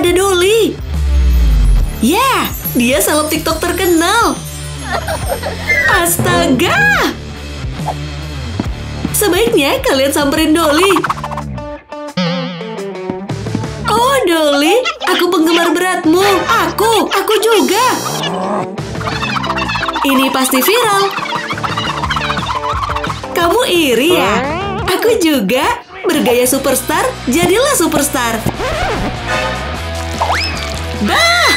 ada Dolly. Ya, dia seleb TikTok terkenal. Astaga! Sebaiknya kalian samperin Dolly. Oh, Dolly, aku penggemar beratmu. Aku, aku juga. Ini pasti viral. Kamu iri ya? Aku juga. Bergaya superstar, jadilah superstar. Bah!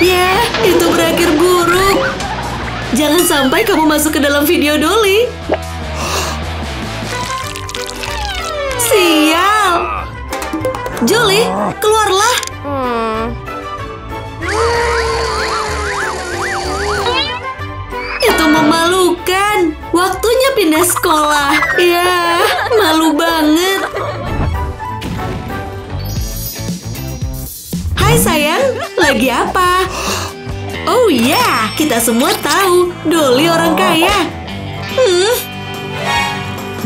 Ya, itu berakhir buruk. Jangan sampai kamu masuk ke dalam video Dolly. Sial! Julie, keluarlah! Itu memalukan. Waktunya pindah sekolah. Ya, malu banget. Sayang, lagi apa? Oh ya, kita semua tahu Dolly orang kaya. Hmm.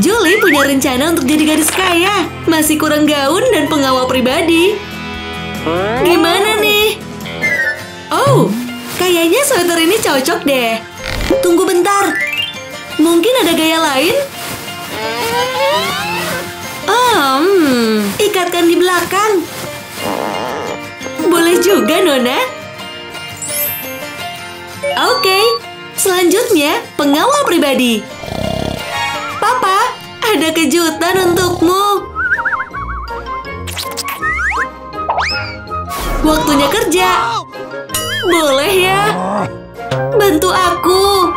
Julie punya rencana untuk jadi gadis kaya. Masih kurang gaun dan pengawal pribadi. Gimana nih? Oh, kayaknya sweater ini cocok deh. Tunggu bentar. Mungkin ada gaya lain? Hmm, ikatkan di belakang. Boleh juga, Nona. Oke, selanjutnya pengawal pribadi. Papa, ada kejutan untukmu. Waktunya kerja. Boleh ya? Bantu aku.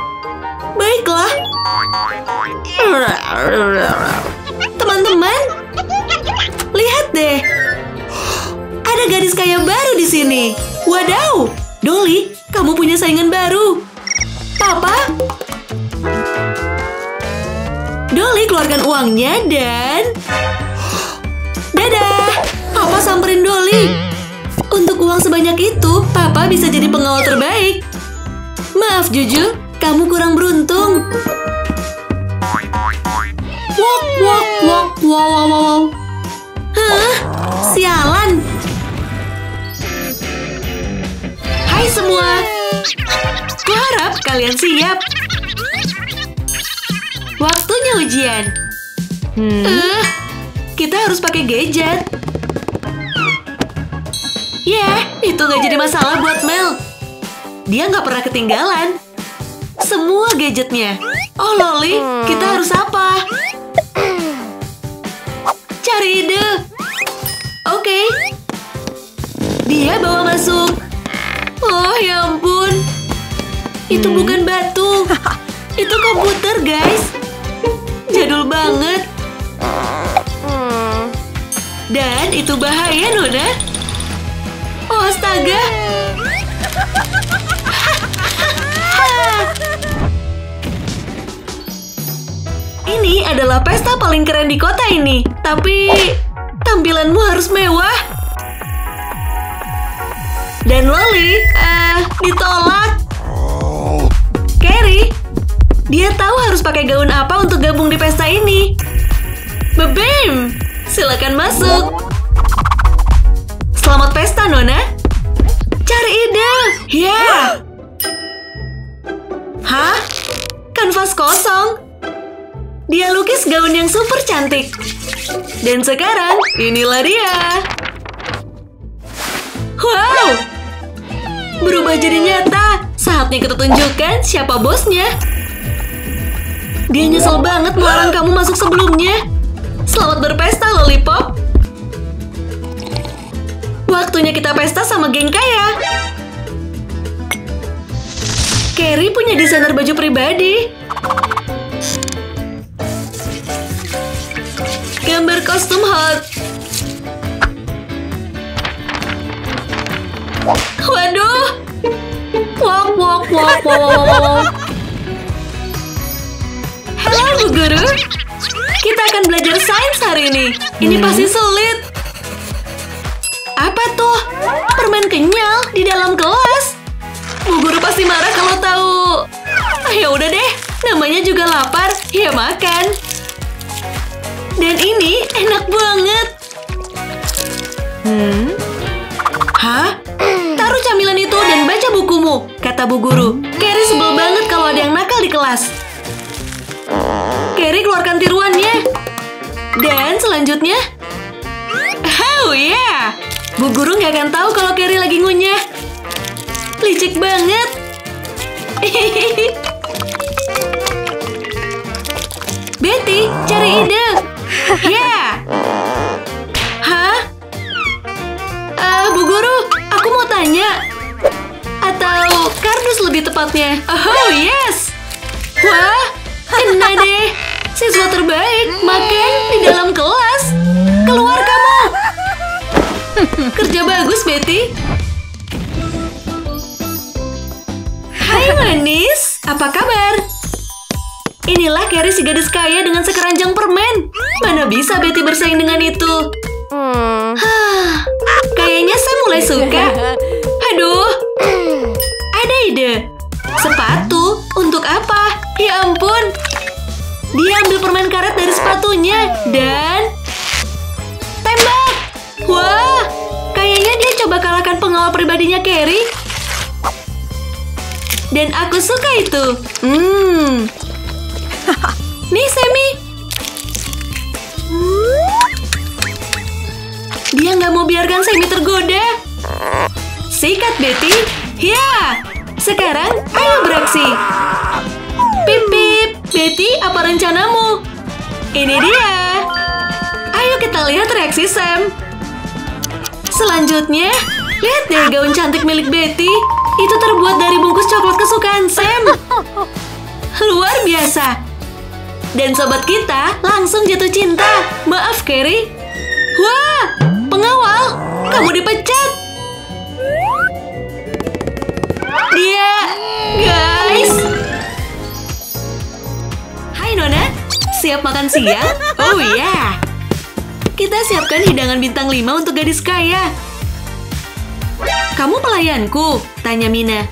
Gadis kaya baru di sini. Wadaw, Dolly, kamu punya saingan baru. Papa, Dolly keluarkan uangnya dan... Dadah! Papa samperin Dolly. Untuk uang sebanyak itu, Papa bisa jadi pengawal terbaik. Maaf, Juju. Kamu kurang beruntung. Wok, wok, wow, wow, wow. Hah? Sialan. Hai semua. Kuharap kalian siap. Waktunya ujian. Eh, kita harus pakai gadget. Ya, itu nggak jadi masalah buat Mel. Dia nggak pernah ketinggalan. Semua gadgetnya. Oh, Loli, kita harus apa? Cari ide. Oke. Dia bawa masuk. Oh, ya ampun. Itu bukan batu. Itu komputer, guys. Jadul banget. Dan itu bahaya, Nona. Oh, astaga. Ini adalah pesta paling keren di kota ini. Tapi, tampilanmu harus mewah. Dan Loli, eh, ditolak. Carrie, dia tahu harus pakai gaun apa untuk gabung di pesta ini. Bebem, silakan masuk. Selamat pesta, Nona. Cari ide. Ya. Hah? Kanvas kosong. Dia lukis gaun yang super cantik. Dan sekarang, inilah dia. Wow! Berubah jadi nyata. Saatnya kita tunjukkan siapa bosnya. Dia nyesel banget melarang kamu masuk sebelumnya. Selamat berpesta, Lollipop. Waktunya kita pesta sama geng kaya. Carrie punya desainer baju pribadi. Gambar kostum hot. Waduh. Wok, wok, wok, wok. Halo, Bu Guru. Kita akan belajar sains hari ini. Ini pasti sulit. Apa tuh? Permen kenyal di dalam kelas. Bu Guru pasti marah kalau tahu. Ah, ya udah deh, namanya juga lapar, ya makan. Dan ini enak banget. Hmm? Kamu, kata bu guru. Carrie sebel banget kalau ada yang nakal di kelas. Carrie keluarkan tiruannya. Dan selanjutnya... Oh yeah! Bu guru nggak akan tahu kalau Carrie lagi ngunyah. Licik banget. Betty, cari ide. Ya. Hah? Eh, Bu Guru, mau tanya. Atau kardus lebih tepatnya. Oh, yes. Wah, kena deh. Siswa terbaik makan di dalam kelas. Keluar kamu. Kerja bagus, Betty. Hai manis, apa kabar? Inilah Carrie si gadis kaya dengan sekeranjang permen. Mana bisa Betty bersaing dengan itu? Hah, kayaknya saya mulai suka. Aduh, ada ide. Sepatu? Untuk apa? Ya ampun. Dia ambil permen karet dari sepatunya dan... Tembak! Wah, kayaknya dia coba kalahkan pengawal pribadinya Carrie. Dan aku suka itu. Hmm. Nih, Semi. Dia nggak mau biarkan Semi tergoda. Sikat, Betty. Ya, sekarang ayo beraksi. Pip, pip. Betty, apa rencanamu? Ini dia. Ayo kita lihat reaksi Sam. Selanjutnya, lihat deh gaun cantik milik Betty. Itu terbuat dari bungkus coklat kesukaan Sam. Luar biasa. Dan sobat kita langsung jatuh cinta. Maaf, Carrie. Wah, pengawal, kamu dipecat. Dia, guys. Hai Nona, siap makan siang? Oh iya. Kita siapkan hidangan bintang 5 untuk gadis kaya. Kamu pelayanku? Tanya Mina.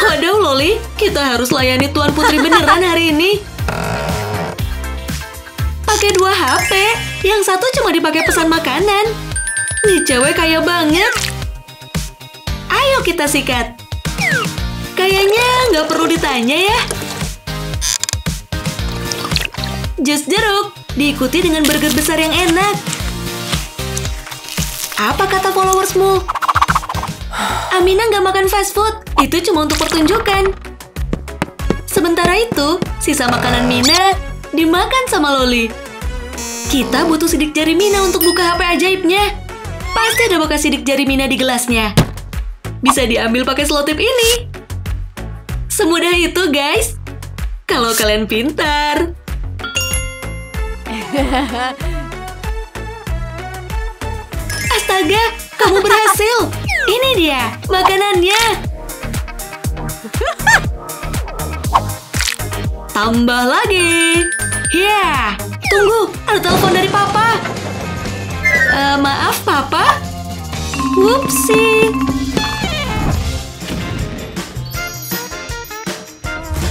Waduh, Loli, kita harus layani Tuan Putri beneran hari ini. Pakai dua HP, yang satu cuma dipakai pesan makanan. Nih cewek kaya banget. Ayo kita sikat. Kayaknya nggak perlu ditanya ya. Jus jeruk, diikuti dengan burger besar yang enak. Apa kata followersmu? Amina nggak makan fast food, itu cuma untuk pertunjukan. Sementara itu, sisa makanan Mina dimakan sama Loli. Kita butuh sidik jari Mina untuk buka HP ajaibnya. Pasti ada bekas sidik jari Mina di gelasnya. Bisa diambil pakai selotip ini. Semudah itu, guys. Kalau kalian pintar. Astaga, kamu berhasil. Ini dia, makanannya. Tambah lagi. Ya, tunggu, ada telepon dari Papa. Eh, maaf, Papa. Whoopsie.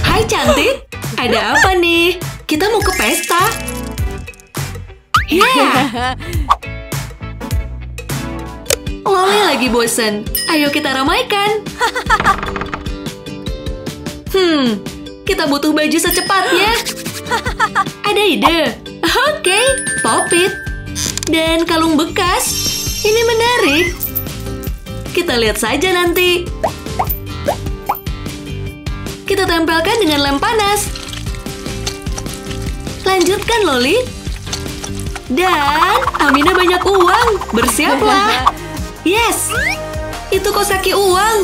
Hai cantik, ada apa nih? Kita mau ke pesta. Ya. Loli lagi bosen. Ayo kita ramaikan. Hmm, kita butuh baju secepatnya. Ada ide. Oke, pop it. Dan kalung bekas. Ini menarik. Kita lihat saja nanti. Kita tempelkan dengan lem panas. Lanjutkan, Loli. Dan Amina banyak uang. Bersiaplah. Yes, itu kosaki uang.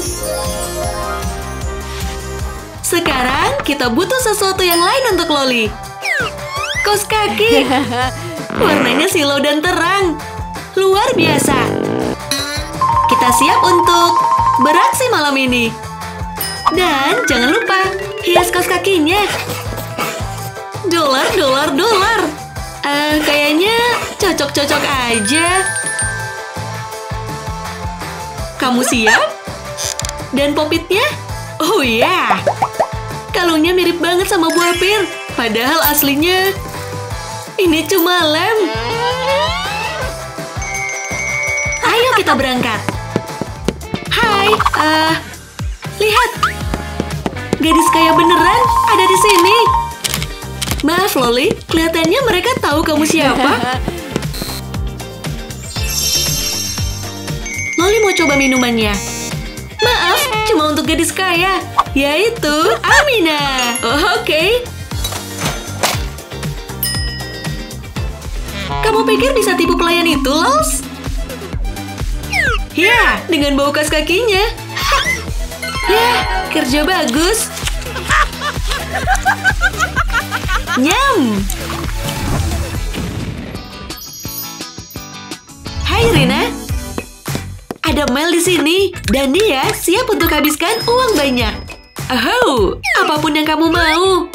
Sekarang kita butuh sesuatu yang lain untuk Loli. Kos kaki. Warnanya silau dan terang. Luar biasa. Kita siap untuk beraksi malam ini. Dan jangan lupa hias kaos kakinya. Dolar, dolar, dolar. Eh, kayaknya cocok-cocok aja. Kamu siap? Dan popitnya? Oh ya, kalungnya mirip banget sama buah pir. Padahal aslinya ini cuma lem. Ayo kita berangkat. Hai, uh, lihat. Gadis kaya beneran ada di sini. Maaf, Loli. Kelihatannya mereka tahu kamu siapa. Loli mau coba minumannya. Maaf, cuma untuk gadis kaya, yaitu Amina. Oh, Oke, okay. Kamu pikir bisa tipu pelayan itu, Lols? Ya, dengan bau kas kakinya. Ya, kerja bagus. Nyam. Hai Rina. Ada Mel di sini dan dia siap untuk habiskan uang banyak. Oh, apa pun yang kamu mau.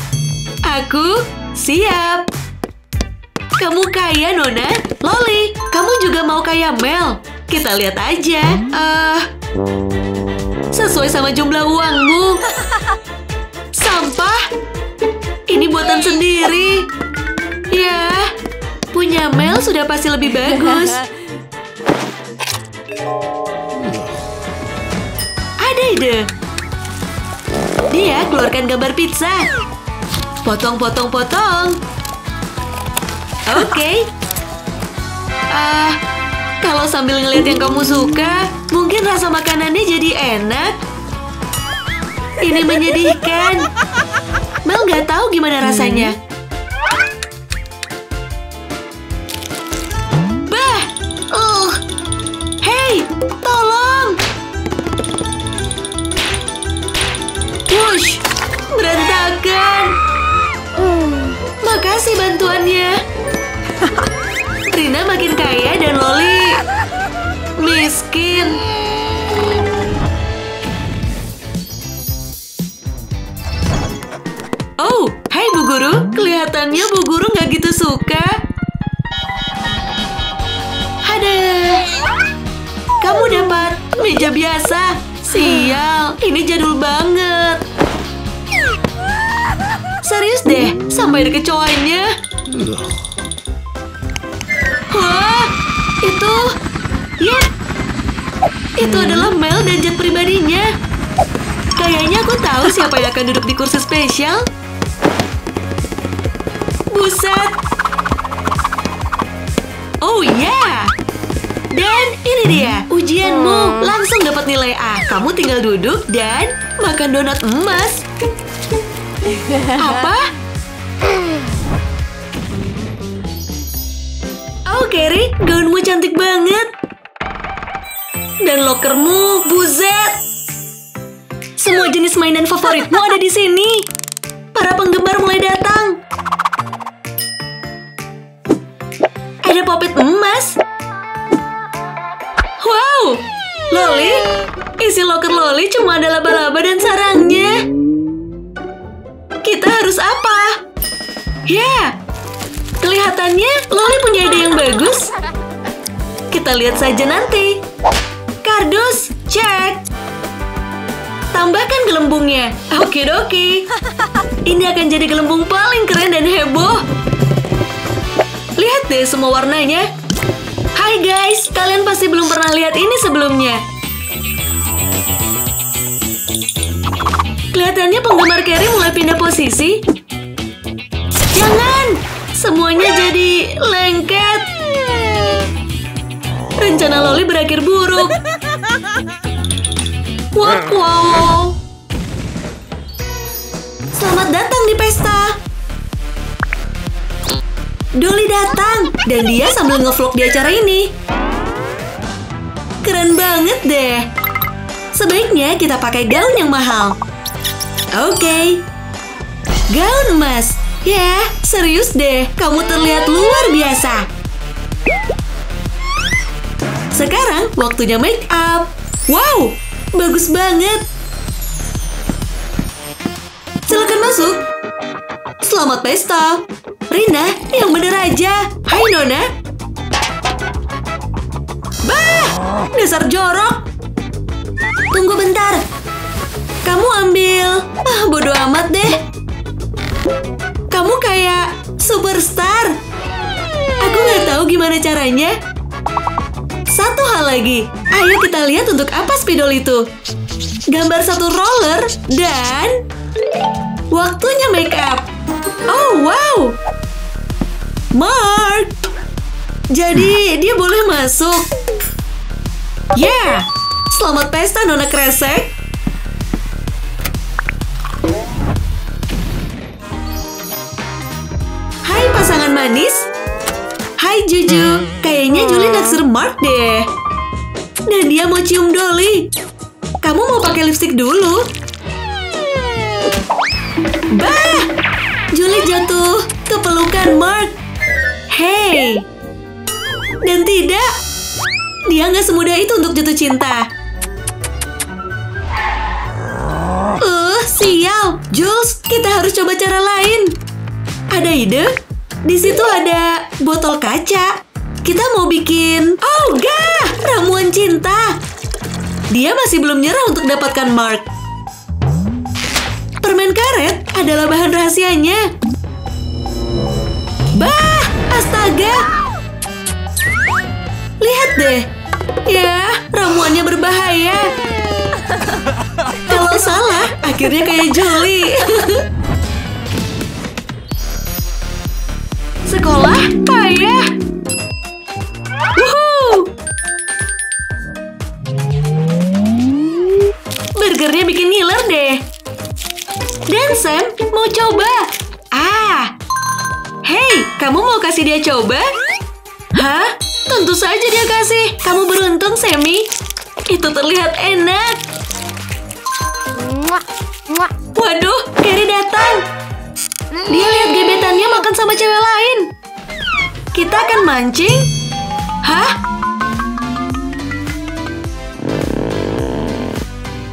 Aku siap. Kamu kaya, Nona. Loli, kamu juga mau kaya Mel. Kita lihat aja. Eh, sesuai sama jumlah uangmu. Sampah. Ini buatan sendiri. Ya, punya Mel sudah pasti lebih bagus. Ada ide. Dia keluarkan gambar pizza. Potong, potong, potong. Oke. Ah, kalau sambil ngeliat yang kamu suka, mungkin rasa makanannya jadi enak. Ini menyedihkan. Mel nggak tahu gimana rasanya. Bah! Uh! Hei, tolong! Wush! Berantakan! Makasih bantuannya. Rina makin kaya dan Loli miskin. Oh, hai Bu Guru. Kelihatannya Bu Guru nggak gitu suka. Ada. Kamu dapat meja biasa. Sial, ini jadul banget. Serius deh, sampai ada kecoanya. Wah, itu... Ya, itu adalah Mel dan jet pribadinya. Kayaknya aku tahu siapa yang akan duduk di kursi spesial. Buset. Oh ya. Dan ini dia, ujianmu. Langsung dapat nilai A. Kamu tinggal duduk dan makan donat emas. Apa? Carrie, gaunmu cantik banget. Dan lokermu, buzet. Semua jenis mainan favoritmu ada di sini. Para penggemar mulai datang. Ada popet emas. Wow, Loli, isi loker Loli cuma ada laba-laba dan sarangnya. Kita harus apa? Ya, kelihatannya Loli punya ide yang bagus. Kita lihat saja nanti. Kardus, cek. Tambahkan gelembungnya. Oke doke. Ini akan jadi gelembung paling keren dan heboh. Lihat deh semua warnanya. Hai guys, kalian pasti belum pernah lihat ini sebelumnya. Kelihatannya penggemar Carrie mulai pindah posisi. Jangan! Semuanya jadi lengket. Rencana Loli berakhir buruk. Wow, wow. Selamat datang di pesta. Dolly datang dan dia sambil ngevlog di acara ini. Keren banget deh. Sebaiknya kita pakai gaun yang mahal. Oke. Gaun emas. Ya, serius deh. Kamu terlihat luar biasa. Sekarang waktunya make up. Wow, bagus banget. Silakan masuk. Selamat pesta. Rina, yang bener aja. Hai Nona. Bah, dasar jorok. Tunggu bentar. Kamu ambil. Ah, bodoh amat deh. Kamu kayak superstar. Aku nggak tahu gimana caranya. Satu hal lagi. Ayo kita lihat untuk apa spidol itu. Gambar satu roller dan Waktunya make up. Oh, wow. Mark. Jadi, dia boleh masuk. Yeah. Selamat pesta, Nona Kresek. Pasangan manis. Hai Juju. Kayaknya Julie naksir Mark deh. Dan dia mau cium Dolly. Kamu mau pakai lipstick dulu? Bah! Julie jatuh ke pelukan Mark. Hey! Dan tidak, dia nggak semudah itu untuk jatuh cinta. Uh, sial. Jules, kita harus coba cara lain. Ada ide? Di situ ada botol kaca. Kita mau bikin... Oh, gah! Ramuan cinta. Dia masih belum nyerah untuk dapatkan Mark. Permen karet adalah bahan rahasianya. Bah! Astaga! Lihat deh. Ya, ramuannya berbahaya. Kalau salah, akhirnya kayak Julie. Sekolah payah. Wuhu! Burgernya bikin ngiler deh. Dan Sam mau coba. Ah. Hei, kamu mau kasih dia coba? Hah? Tentu saja dia kasih. Kamu beruntung, Sammy. Itu terlihat enak. Waduh, Carrie datang. Dia lihat gebetannya makan sama cewek lain. Kita akan mancing? Hah?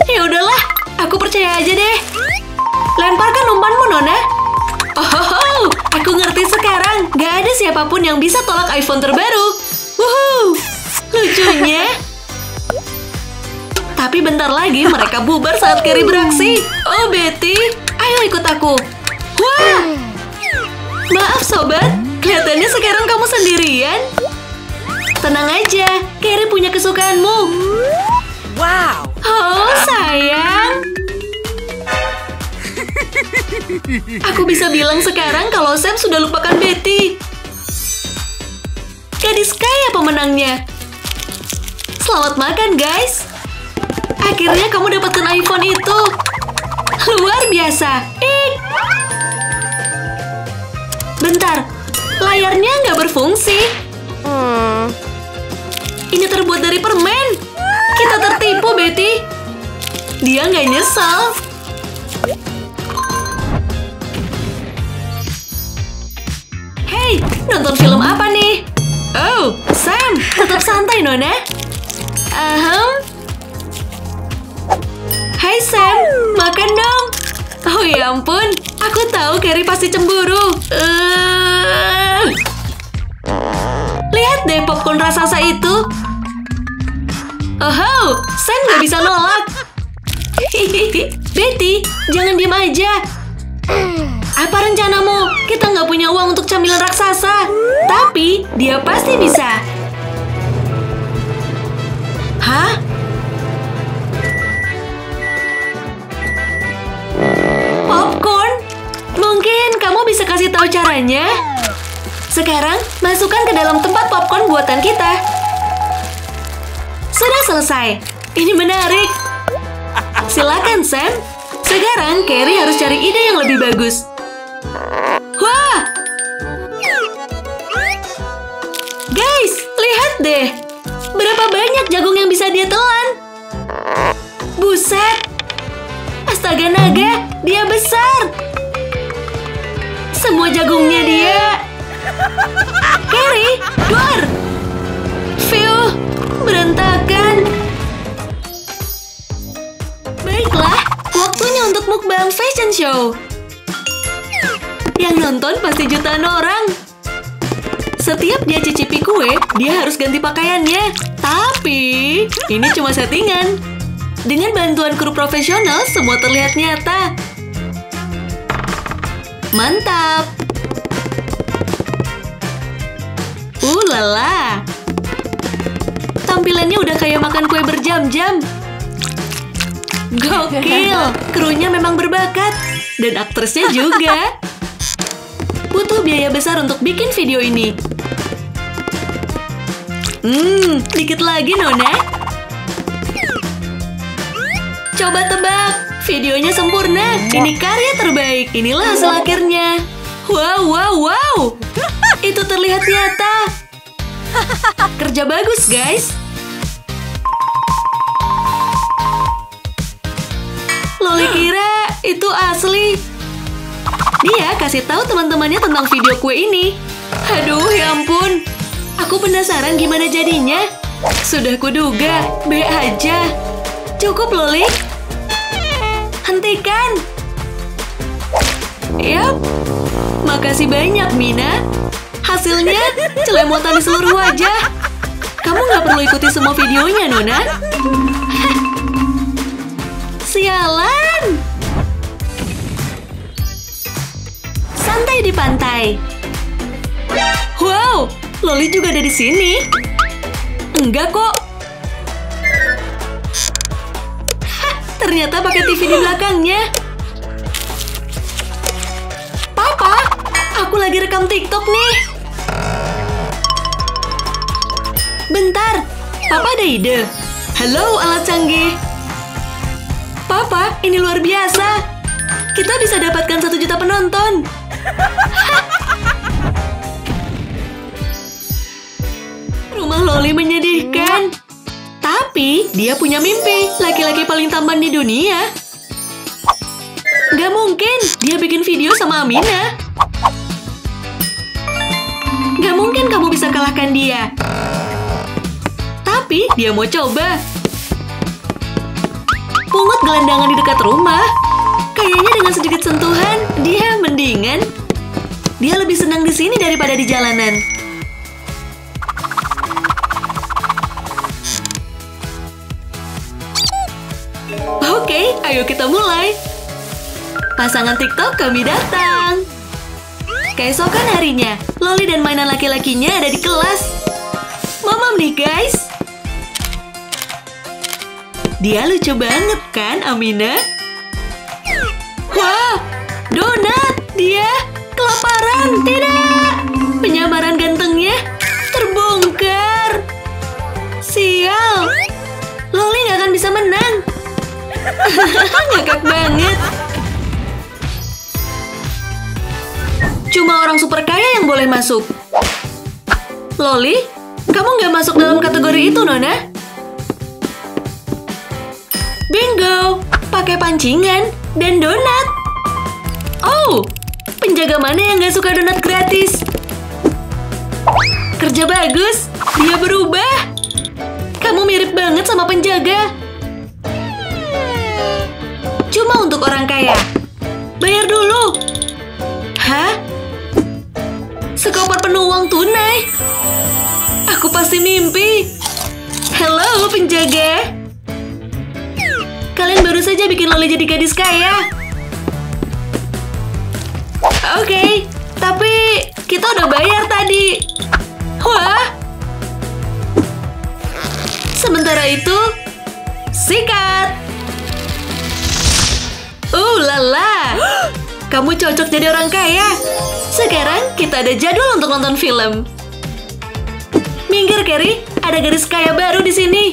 Ya udahlah, aku percaya aja deh. Lemparkan umpanmu, Nona. Oh, aku ngerti sekarang. Gak ada siapa pun yang bisa tolak iPhone terbaru. Wuhu, lucunya. Tapi bentar lagi mereka bubar saat Carrie beraksi. Oh, Betty, ayo ikut aku. Wah! Maaf, sobat. Kelihatannya sekarang kamu sendirian. Tenang aja, Carrie punya kesukaanmu. Wow! Oh, sayang. Aku bisa bilang sekarang kalau Sam sudah lupakan Betty. Gadis kaya pemenangnya. Selamat makan, guys. Akhirnya kamu dapatkan iPhone itu. Luar biasa. Ik. Bentar, layarnya nggak berfungsi. Ini terbuat dari permen. Kita tertipu, Betty. Dia nggak nyesal. Hei, nonton film apa nih? Oh, Sam, tetap santai, Nona. Ahem. Hai Sam, makan dong. Oh ya ampun, aku tahu Carrie pasti cemburu. Eh. Lihat deh popcorn raksasa itu. Oh, Sam nggak bisa nolak. Betty, jangan diem aja. Apa rencanamu? Kita nggak punya uang untuk camilan raksasa. Tapi dia pasti bisa. Hah? Bisa kasih tahu caranya? Sekarang, masukkan ke dalam tempat popcorn buatan kita. Sudah selesai. Ini menarik. Silakan, Sam. Sekarang, Carrie harus cari ide yang lebih bagus. Wah! Guys, lihat deh. Berapa banyak jagung yang bisa dia telan? Buset! Astaga naga, dia besar. Semua jagungnya dia. Carrie, keluar! Phil, berantakan. Baiklah, waktunya untuk mukbang fashion show. Yang nonton pasti jutaan orang. Setiap dia cicipi kue, dia harus ganti pakaiannya. Tapi, ini cuma settingan. Dengan bantuan kru profesional, semua terlihat nyata. Mantap! Uh lala! Tampilannya udah kayak makan kue berjam-jam. Gokil! Krunya memang berbakat. dan aktrisnya juga. Butuh biaya besar untuk bikin video ini. Hmm, dikit lagi Nona. Coba tebak, videonya sempurna. Ini karya terbaik. Inilah hasil akhirnya. Wow, wow, wow. Itu terlihat nyata. Kerja bagus, guys. Loli kira itu asli. Dia kasih tahu teman-temannya tentang video kue ini. Aduh, ya ampun. Aku penasaran gimana jadinya. Sudah kuduga, B aja. Cukup, Loli. Hentikan. Yap. Makasih banyak, Mina. Hasilnya celemotan di seluruh wajah. Kamu nggak perlu ikuti semua videonya, Nona. Sialan! Santai di pantai. Wow, Loli juga ada di sini. Enggak kok. Ternyata pakai TV di belakangnya. Papa, aku lagi rekam TikTok nih. Bentar, Papa ada ide. Halo alat canggih. Papa, ini luar biasa. Kita bisa dapatkan satu juta penonton. Rumah Loli menyedihkan. Tapi dia punya mimpi, laki-laki paling tampan di dunia. Gak mungkin dia bikin video sama Amina. Gak mungkin kamu bisa kalahkan dia. Tapi dia mau coba. Pungut gelandangan di dekat rumah. Kayaknya dengan sedikit sentuhan, dia mendingan. Dia lebih senang di sini daripada di jalanan. Ayo kita mulai. Pasangan TikTok kami datang. Keesokan harinya, Loli dan mainan laki-lakinya ada di kelas. Mamam nih guys. Dia lucu banget kan, Amina? Wah, donat! Ngakak banget! Cuma orang super kaya yang boleh masuk. Loli, kamu nggak masuk dalam kategori itu, Nona? Bingo! Pakai pancingan dan donat. Oh, penjaga mana yang nggak suka donat gratis? Kerja bagus, dia berubah. Kamu mirip banget sama penjaga. Cuma untuk orang kaya. Bayar dulu. Hah? Sekoper penuh uang tunai. Aku pasti mimpi. Halo, penjaga. Kalian baru saja bikin Loli jadi gadis kaya. Oke, tapi kita udah bayar tadi. Wah. Sementara itu, sikat. Uh, lala. Kamu cocok jadi orang kaya. Sekarang kita ada jadwal untuk nonton film. Minggir, Carrie. Ada gadis kaya baru di sini.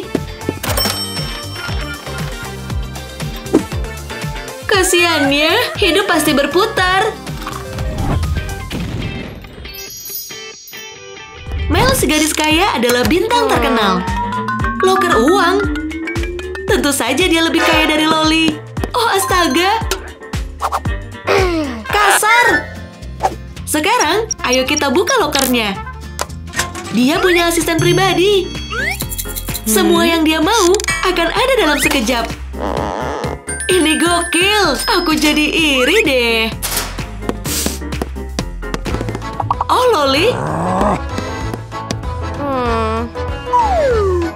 Kasiannya, hidup pasti berputar. Mel si gadis kaya adalah bintang terkenal. Loker uang. Tentu saja dia lebih kaya dari Loli. Oh astaga. Kasar. Sekarang, ayo kita buka lokernya. Dia punya asisten pribadi. Semua yang dia mau akan ada dalam sekejap. Ini gokil. Aku jadi iri deh. Oh, Loli.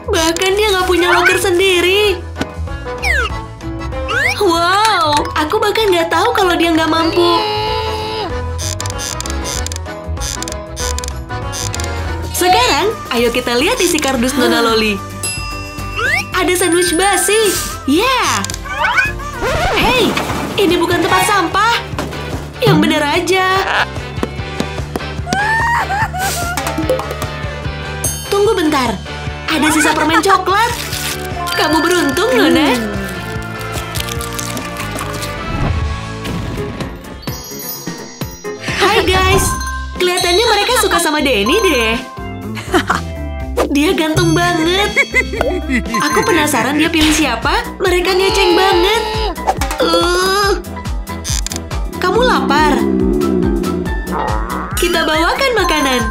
Bahkan dia nggak punya loker sendiri. Aku bahkan nggak tahu kalau dia nggak mampu. Sekarang, ayo kita lihat isi kardus Nona Loli. Ada sandwich basi. Ya. Yeah. Hey, Ini bukan tempat sampah. Yang bener aja. Tunggu bentar. Ada sisa permen coklat. Kamu beruntung, Nona. Hai guys. Kelihatannya mereka suka sama Denny deh. Dia ganteng banget. Aku penasaran dia pilih siapa. Mereka nyeceng banget. Uh. Kamu lapar? Kita bawakan makanan.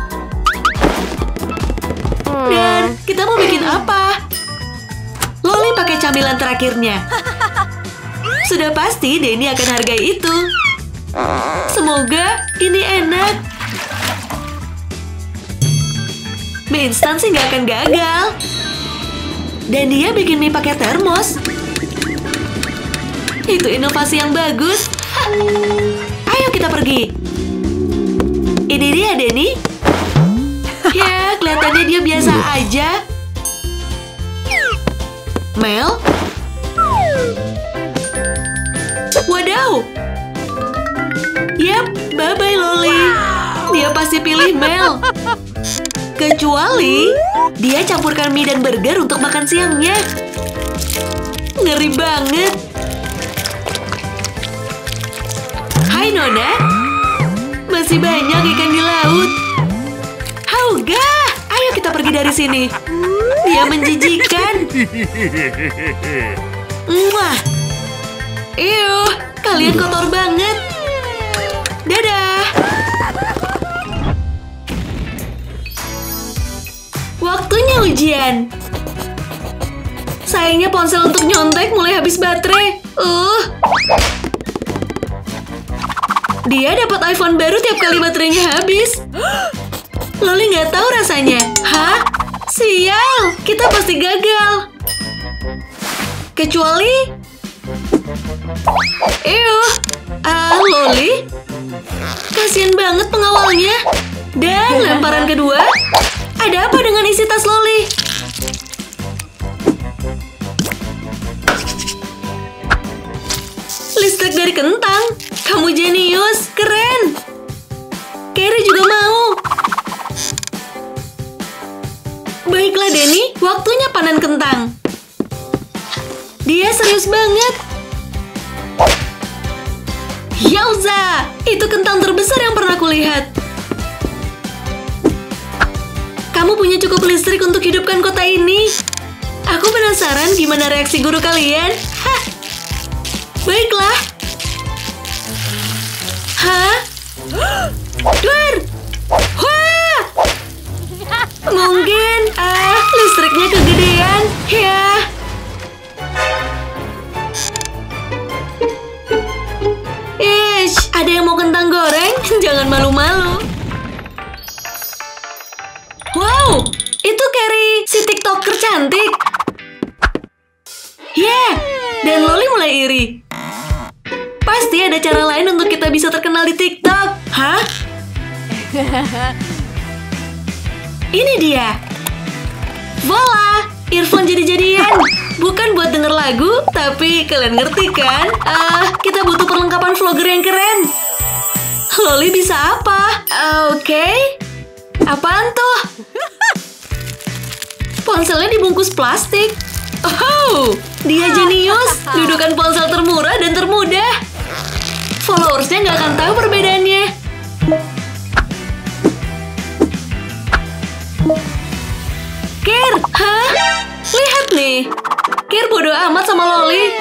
Dan kita mau bikin apa? Loli pakai camilan terakhirnya. Sudah pasti Denny akan hargai itu. Semoga ini enak. Mie instan sih nggak akan gagal. Dan dia bikin mie pakai termos. Itu inovasi yang bagus. Ayo kita pergi. Ini dia, Denny. Ya, kelihatannya dia biasa aja. Mel? Wadaw! Bye-bye Loli. Dia pasti pilih Mel. Kecuali dia campurkan mie dan burger untuk makan siangnya. Ngeri banget. Hai Nona. Masih banyak ikan di laut. Hauga, ayo kita pergi dari sini. Dia menjijikan. Muah. Ew, kalian kotor banget. Dadah. Waktunya ujian. Sayangnya ponsel untuk nyontek mulai habis baterai. Uh. Dia dapat iPhone baru tiap kali baterainya habis. Loli nggak tahu rasanya. Hah? Sial, kita pasti gagal. Kecuali... Ew, banget pengawalnya. Dan lemparan kedua, ada apa dengan isi tas Loli? Listrik dari kentang. Kamu jenius, keren. Carrie juga mau. Baiklah Denny, waktunya panen kentang. Dia serius banget. Yauza, itu kentang terbesar yang pernah kulihat. Kamu punya cukup listrik untuk hidupkan kota ini. Aku penasaran gimana reaksi guru kalian. Hah. Baiklah. Hah? Dwar! Wah! Mungkin, ah, listriknya kegedean. Ya. Ada yang mau kentang goreng? Jangan malu-malu. Wow, itu Carrie, si TikToker cantik. Yeah, dan Loli mulai iri. Pasti ada cara lain untuk kita bisa terkenal di TikTok. Hah? Ini dia. Voila, earphone jadi-jadian. Bukan buat denger lagu, tapi kalian ngerti kan? Ah, kita butuh perlengkapan vlogger yang keren. Loli bisa apa? Oke. Apaan tuh? Ponselnya dibungkus plastik. Oh, dia jenius. Dudukan ponsel termurah dan termudah. Followersnya nggak akan tahu perbedaannya. Kir, hah? Lihat nih. Kir bodoh amat sama Loli.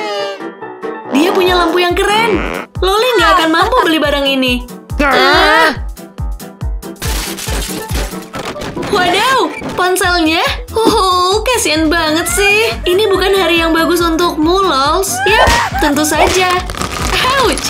Dia punya lampu yang keren. Loli nggak akan mampu beli barang ini. Ah. Wadaw, ponselnya? Oh, kasihan banget sih. Ini bukan hari yang bagus untukmu, Lols. Yap, tentu saja. Ouch.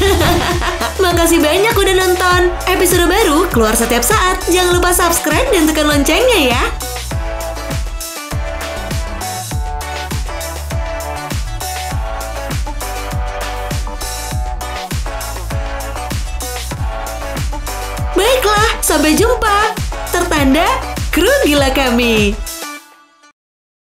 Makasih banyak udah nonton. Episode baru keluar setiap saat. Jangan lupa subscribe dan tekan loncengnya ya. Baiklah, Sampai jumpa. Tertanda kru gila kami.